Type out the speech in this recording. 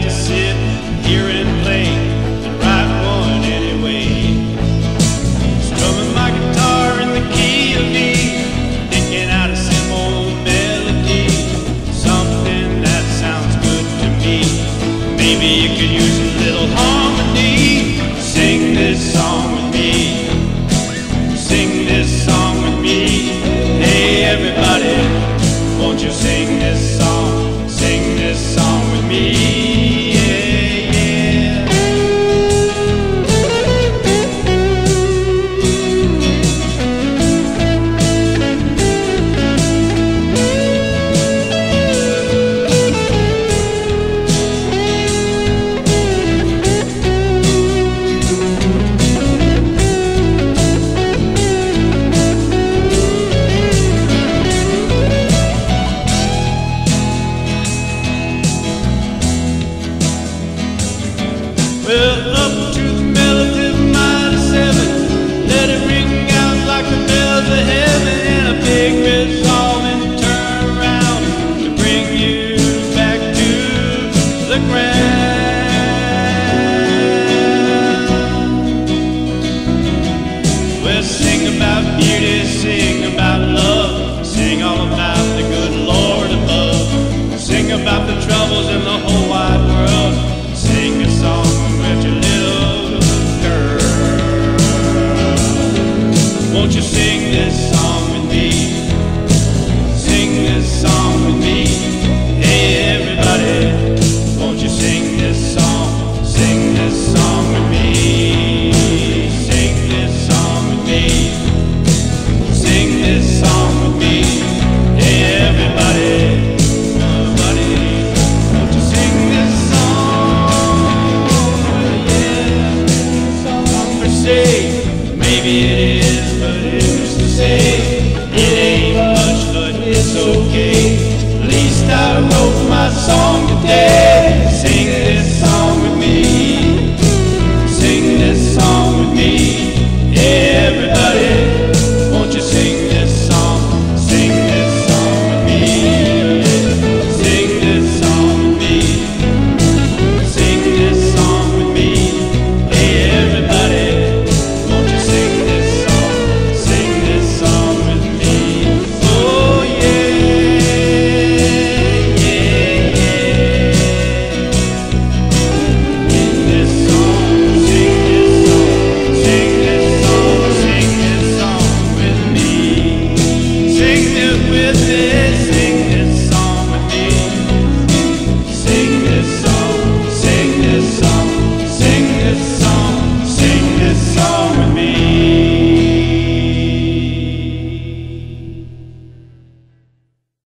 I'll sit here and play and write one anyway. Strumming my guitar in the key of D, thinking out a simple melody, something that sounds good to me. Maybe you could use a little harmony. Sing this song with me. Sing this song with me. Hey everybody, won't you sing this song? We'll sing about beauty, sing about love, sing all about the good Lord above, sing about the troubles in the whole wide world, sing a song about your little girl. Won't you sing? me